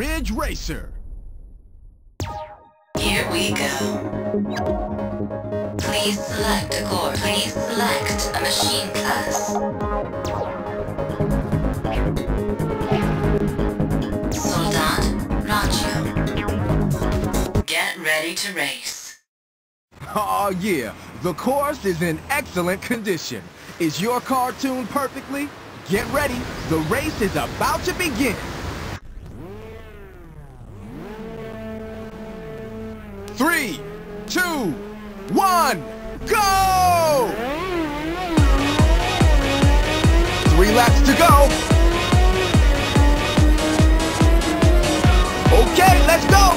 Ridge Racer. Here we go. Please select a core. Please select a machine class. Soldat Raccio. Get ready to race. Oh yeah, the course is in excellent condition. Is your car tuned perfectly? Get ready, the race is about to begin. Three, two, one, go! Three laps to go. Okay, let's go!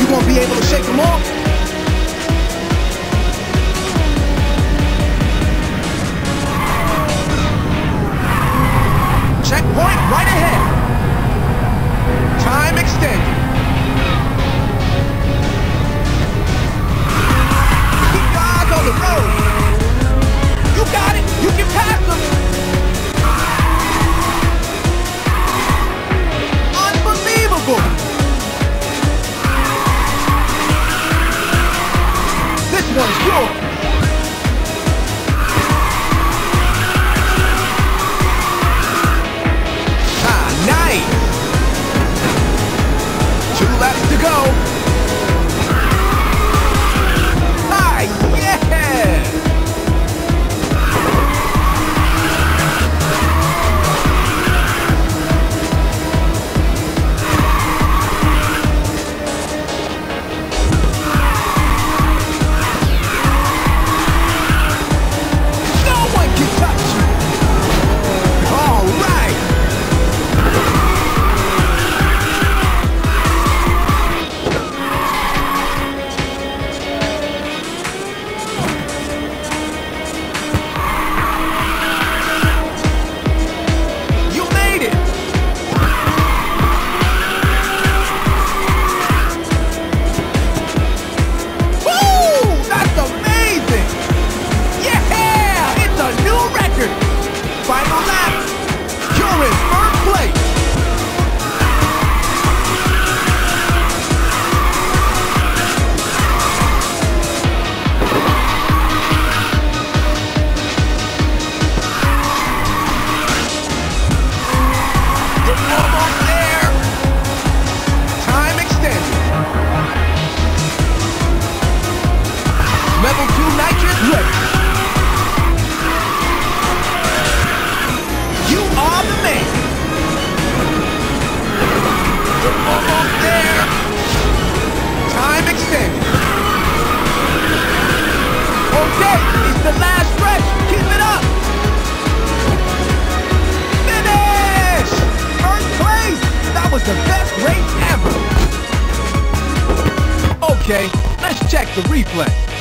You gonna be able to shake them off? Okay, let's check the replay.